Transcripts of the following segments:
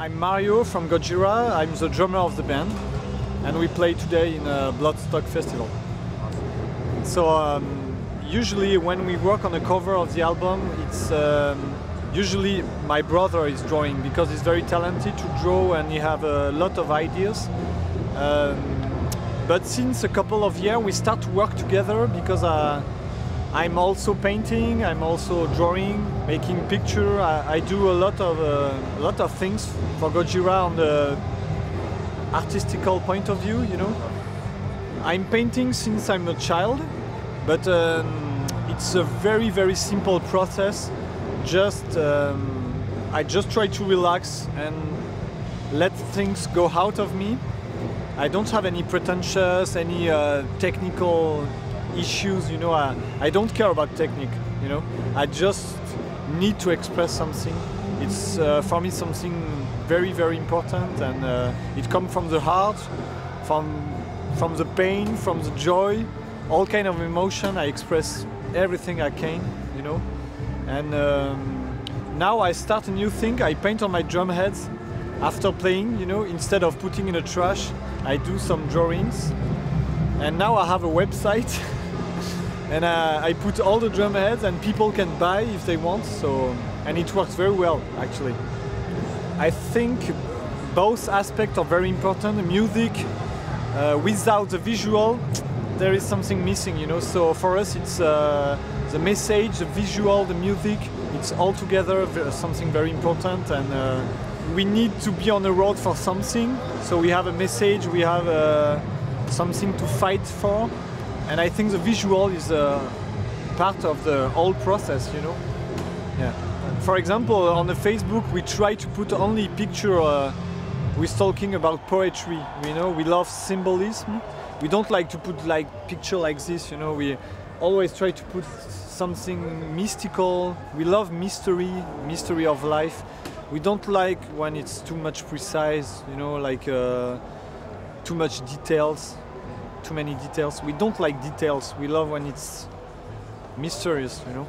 I'm Mario from Gojira. I'm the drummer of the band, and we play today in a Bloodstock festival. So um, usually when we work on a cover of the album, it's um, usually my brother is drawing because he's very talented to draw and he have a lot of ideas. Um, but since a couple of years we start to work together because uh, I'm also painting, I'm also drawing, making picture. I, I do a lot of uh, a lot of things for Gojira on the artistical point of view. You know, I'm painting since I'm a child, but um, it's a very very simple process. Just um, I just try to relax and let things go out of me. I don't have any pretentious, any uh, technical issues you know I, I don't care about technique you know. I just need to express something. It's uh, for me something very very important and uh, it comes from the heart from from the pain from the joy all kind of emotion. I express everything i can you know. And um, now i start a new thing. I paint on my drum heads after playing you know instead of putting in a trash i do some drawings. And now i have a website and uh, I put all the drum heads and people can buy if they want so and it works very well actually. I think both aspects are very important. The music uh, without the visual there is something missing you know? So for us it's uh, the message the visual the music it's all together something very important. And uh, we need to be on the road for something. So we have a message we have uh, something to fight for and I think the visual is a part of the whole process, you know. Yeah. For example, on the Facebook, we try to put only picture uh, with talking about poetry. You know, we love symbolism. We don't like to put like picture like this. You know, we always try to put something mystical. We love mystery, mystery of life. We don't like when it's too much precise. You know, like uh, too much details too many details. We don't like details. We love when it's mysterious, you know.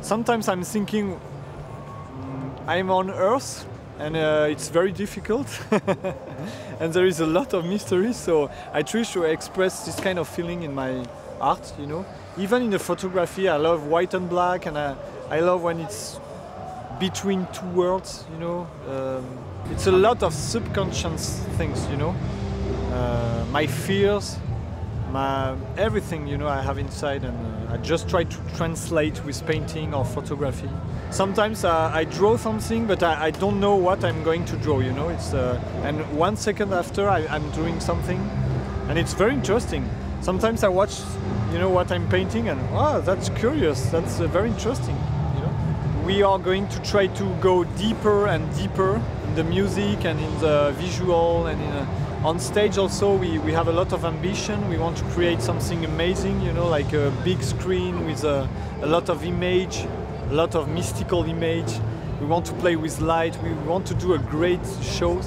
Sometimes I'm thinking mm, I'm on Earth and uh, it's very difficult and there is a lot of mystery so I try to express this kind of feeling in my art, you know. Even in the photography I love white and black and I, I love when it's between two worlds, you know. Um, it's a lot of subconscious things, you know. Uh, my fears, my everything you know I have inside and uh, I just try to translate with painting or photography. Sometimes uh, I draw something but I, I, don't know what I'm going to draw you know it's uh, and one second after I, am doing something and it's very interesting. Sometimes I watch you know what I'm painting and oh that's curious that's uh, very interesting you know. We are going to try to go deeper and deeper in the music and in the visual and in a, on stage also we, we have a lot of ambition. We want to create something amazing you know like a big screen with a, a lot of image a lot of mystical image. We want to play with light. We want to do a great show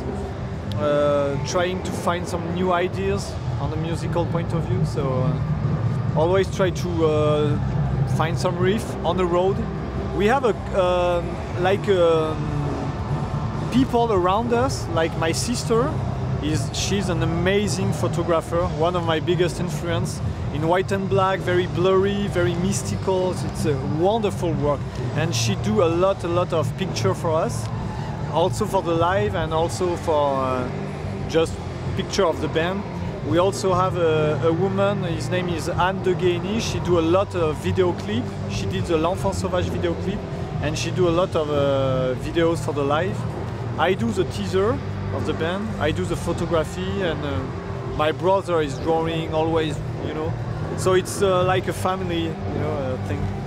uh, trying to find some new ideas on a musical point of view. So uh, always try to uh, find some riff on the road. We have a um, like um, people around us like my sister is she's an amazing photographer, one of my biggest influence in white and black, very blurry, very mystical. It's a wonderful work, and she do a lot, a lot of picture for us, also for the live and also for uh, just picture of the band. We also have a, a woman, his name is Anne de Guény. She do a lot of video clip. She did the L'Enfant Sauvage video clip, and she do a lot of uh, videos for the live. I do the teaser, of the band. I do the photography and uh, my brother is drawing always, you know. So it's uh, like a family, you know, uh, thing.